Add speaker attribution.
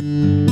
Speaker 1: you